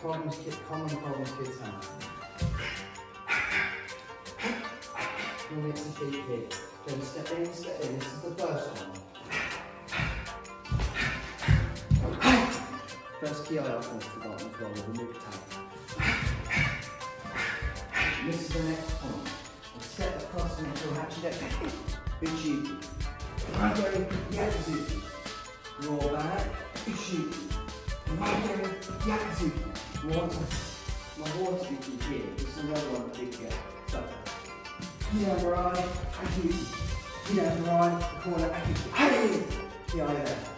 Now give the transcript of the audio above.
problems, common problems kids have. We'll feet here. Then step in, step in. This is the first one. First key I often forgotten as well with the mid tap. This is the next point. And step across and until actually that big cheek. I'm going yakzu. Roll back, big. Yakzu. Water. My water is here. This is another one big gap. So, yeah, right, aki. Yeah, right, the corner, aki. Hey! Yeah, yeah.